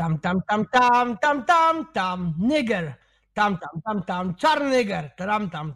Tam tam tam tam tam tam tam nigger. Tam tam tam tam czarny nigger. Tam tam tam.